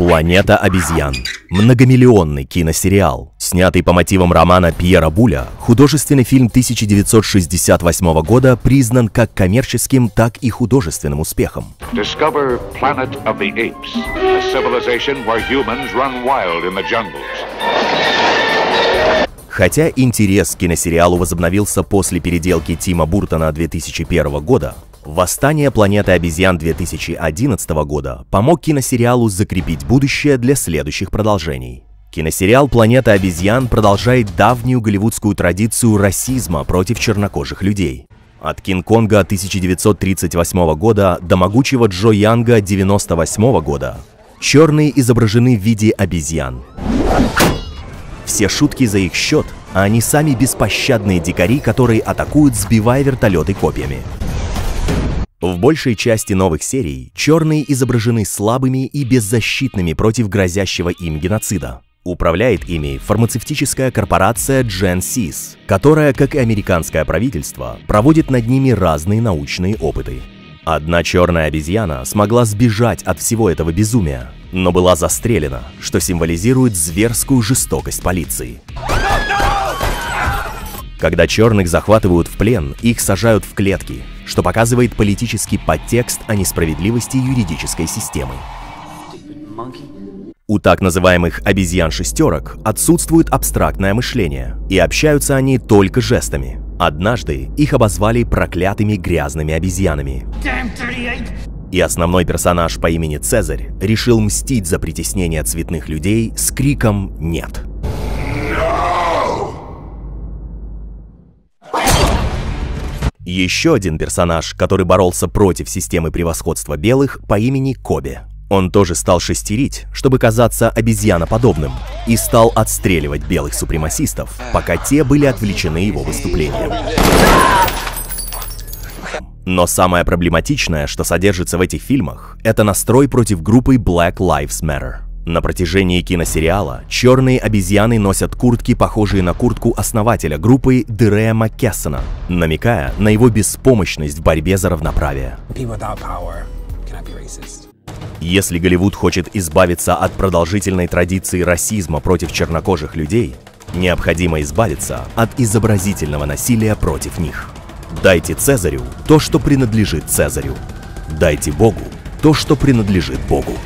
Планета обезьян. Многомиллионный киносериал. Снятый по мотивам романа Пьера Буля, художественный фильм 1968 года признан как коммерческим, так и художественным успехом. Discover Planet of the Apes, a civilization where humans run wild in the jungles. Хотя интерес к киносериалу возобновился после переделки Тима Буртона 2001 года, «Восстание планеты обезьян» 2011 года помог киносериалу закрепить будущее для следующих продолжений. Киносериал «Планета обезьян» продолжает давнюю голливудскую традицию расизма против чернокожих людей. От Кинг-Конга 1938 года до могучего Джо Янга 1998 года черные изображены в виде обезьян. Все шутки за их счет, а они сами беспощадные дикари, которые атакуют, сбивая вертолеты копьями. В большей части новых серий черные изображены слабыми и беззащитными против грозящего им геноцида. Управляет ими фармацевтическая корпорация Genesis, которая, как и американское правительство, проводит над ними разные научные опыты. Одна черная обезьяна смогла сбежать от всего этого безумия, но была застрелена, что символизирует зверскую жестокость полиции. Когда черных захватывают в плен, их сажают в клетки, что показывает политический подтекст о несправедливости юридической системы. У так называемых обезьян-шестерок отсутствует абстрактное мышление, и общаются они только жестами. Однажды их обозвали проклятыми грязными обезьянами. И основной персонаж по имени Цезарь решил мстить за притеснение цветных людей с криком «Нет!». Еще один персонаж, который боролся против системы превосходства белых по имени Коби. Он тоже стал шестерить, чтобы казаться обезьяноподобным, и стал отстреливать белых супремасистов, пока те были отвлечены его выступлением. Но самое проблематичное, что содержится в этих фильмах, это настрой против группы Black Lives Matter. На протяжении киносериала черные обезьяны носят куртки, похожие на куртку основателя группы Дерея Маккессона, намекая на его беспомощность в борьбе за равноправие. Если Голливуд хочет избавиться от продолжительной традиции расизма против чернокожих людей, необходимо избавиться от изобразительного насилия против них. Дайте Цезарю то, что принадлежит Цезарю. Дайте Богу то, что принадлежит Богу.